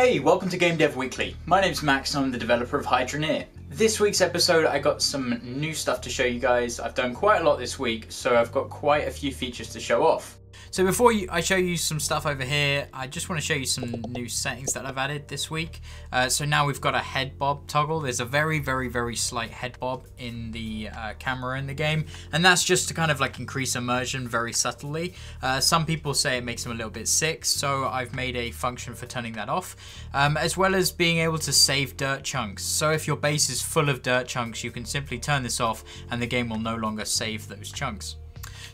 Hey, welcome to Game Dev Weekly. My name's Max and I'm the developer of Hydroneer. This week's episode, I got some new stuff to show you guys. I've done quite a lot this week, so I've got quite a few features to show off. So before you, I show you some stuff over here, I just want to show you some new settings that I've added this week. Uh, so now we've got a head bob toggle. There's a very, very, very slight head bob in the uh, camera in the game. And that's just to kind of like increase immersion very subtly. Uh, some people say it makes them a little bit sick, so I've made a function for turning that off. Um, as well as being able to save dirt chunks. So if your base is full of dirt chunks, you can simply turn this off and the game will no longer save those chunks.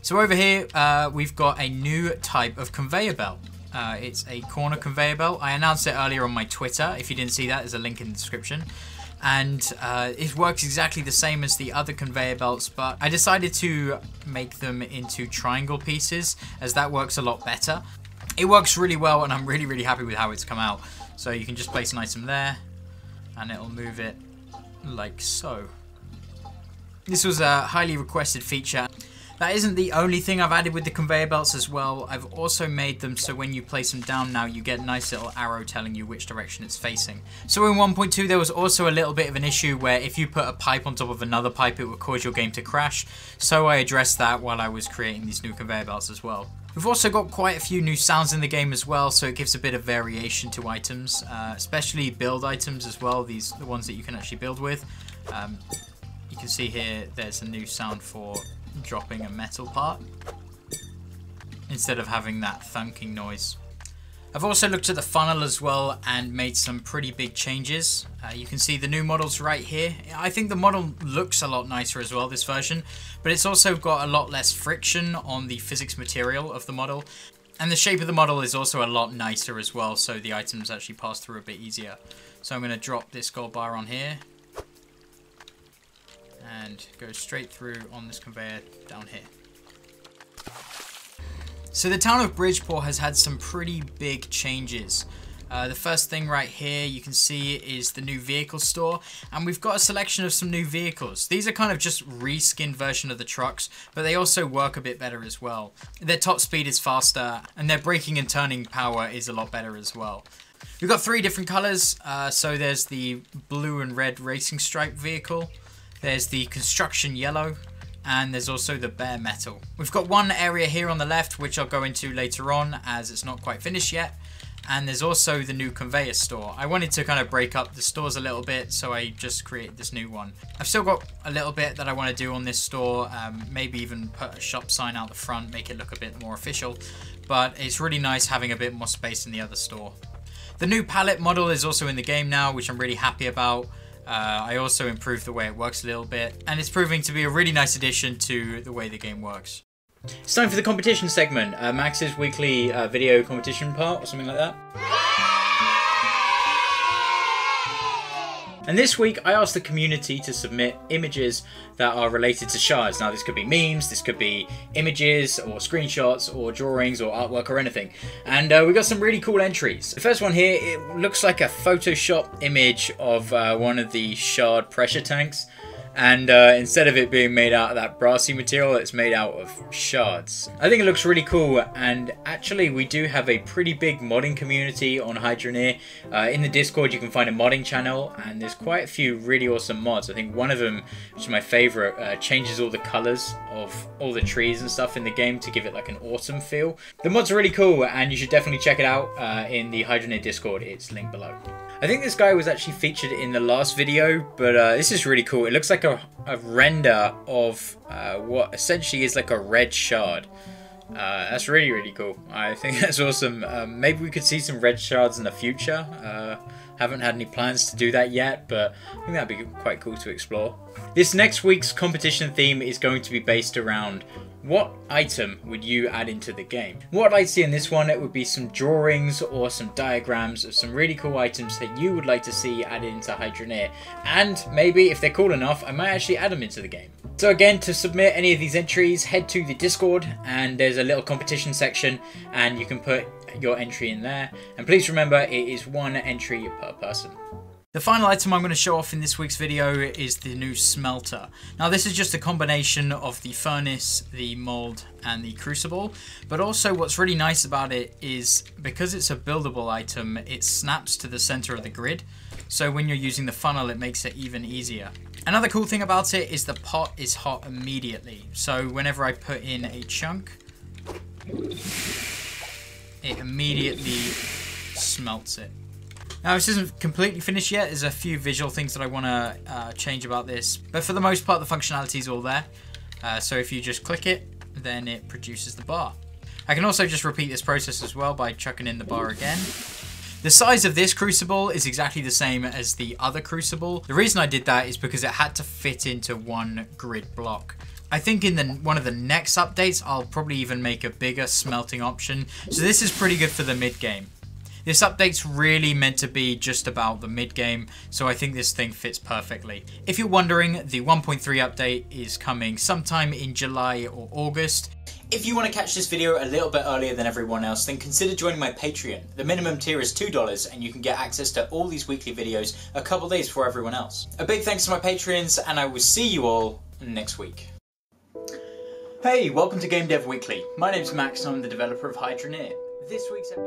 So over here, uh, we've got a new type of conveyor belt. Uh, it's a corner conveyor belt. I announced it earlier on my Twitter. If you didn't see that, there's a link in the description. And uh, it works exactly the same as the other conveyor belts, but I decided to make them into triangle pieces, as that works a lot better. It works really well, and I'm really, really happy with how it's come out. So you can just place an item there, and it'll move it like so. This was a highly requested feature. That isn't the only thing I've added with the conveyor belts as well. I've also made them so when you place them down now, you get a nice little arrow telling you which direction it's facing. So in 1.2, there was also a little bit of an issue where if you put a pipe on top of another pipe, it would cause your game to crash. So I addressed that while I was creating these new conveyor belts as well. We've also got quite a few new sounds in the game as well, so it gives a bit of variation to items, uh, especially build items as well, these the ones that you can actually build with. Um, you can see here there's a new sound for dropping a metal part instead of having that thunking noise. I've also looked at the funnel as well and made some pretty big changes. Uh, you can see the new models right here. I think the model looks a lot nicer as well, this version, but it's also got a lot less friction on the physics material of the model. And the shape of the model is also a lot nicer as well, so the items actually pass through a bit easier. So I'm going to drop this gold bar on here and go straight through on this conveyor down here. So the town of Bridgeport has had some pretty big changes. Uh, the first thing right here you can see is the new vehicle store and we've got a selection of some new vehicles. These are kind of just reskinned version of the trucks but they also work a bit better as well. Their top speed is faster and their braking and turning power is a lot better as well. We've got three different colors uh, so there's the blue and red racing stripe vehicle there's the construction yellow and there's also the bare metal. We've got one area here on the left which I'll go into later on as it's not quite finished yet and there's also the new conveyor store. I wanted to kind of break up the stores a little bit so I just created this new one. I've still got a little bit that I want to do on this store, um, maybe even put a shop sign out the front, make it look a bit more official, but it's really nice having a bit more space in the other store. The new pallet model is also in the game now, which I'm really happy about. Uh, I also improved the way it works a little bit, and it's proving to be a really nice addition to the way the game works. It's time for the competition segment, uh, Max's weekly uh, video competition part, or something like that. And this week I asked the community to submit images that are related to shards. Now this could be memes, this could be images or screenshots or drawings or artwork or anything. And uh, we got some really cool entries. The first one here, it looks like a Photoshop image of uh, one of the shard pressure tanks and uh, instead of it being made out of that brassy material, it's made out of shards. I think it looks really cool, and actually we do have a pretty big modding community on Hydroneer. Uh, in the Discord you can find a modding channel, and there's quite a few really awesome mods. I think one of them, which is my favourite, uh, changes all the colours of all the trees and stuff in the game to give it like an autumn feel. The mod's are really cool, and you should definitely check it out uh, in the Hydroneer Discord, it's linked below. I think this guy was actually featured in the last video, but uh, this is really cool. It looks like a, a render of uh, what essentially is like a red shard. Uh, that's really, really cool. I think that's awesome. Um, maybe we could see some red shards in the future. Haven't had any plans to do that yet, but I think that'd be quite cool to explore. This next week's competition theme is going to be based around what item would you add into the game? What I'd see in this one, it would be some drawings or some diagrams of some really cool items that you would like to see added into Hydroneer. And maybe, if they're cool enough, I might actually add them into the game. So again, to submit any of these entries, head to the Discord and there's a little competition section and you can put your entry in there. And please remember, it is one entry per person. The final item I'm going to show off in this week's video is the new smelter. Now this is just a combination of the furnace, the mold and the crucible, but also what's really nice about it is because it's a buildable item, it snaps to the center of the grid. So when you're using the funnel, it makes it even easier. Another cool thing about it is the pot is hot immediately. So whenever I put in a chunk, it immediately smelts it. Now this isn't completely finished yet, there's a few visual things that I want to uh, change about this, but for the most part the functionality is all there. Uh, so if you just click it, then it produces the bar. I can also just repeat this process as well by chucking in the bar again. The size of this crucible is exactly the same as the other crucible. The reason I did that is because it had to fit into one grid block. I think in the one of the next updates, I'll probably even make a bigger smelting option. So this is pretty good for the mid game. This update's really meant to be just about the mid game, so I think this thing fits perfectly. If you're wondering, the 1.3 update is coming sometime in July or August. If you want to catch this video a little bit earlier than everyone else, then consider joining my Patreon. The minimum tier is $2 and you can get access to all these weekly videos a couple days before everyone else. A big thanks to my Patreons and I will see you all next week. Hey, welcome to Game Dev Weekly. My name's Max and I'm the developer of Hydroneer. This week's episode